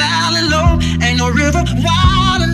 valley low, ain't no river wide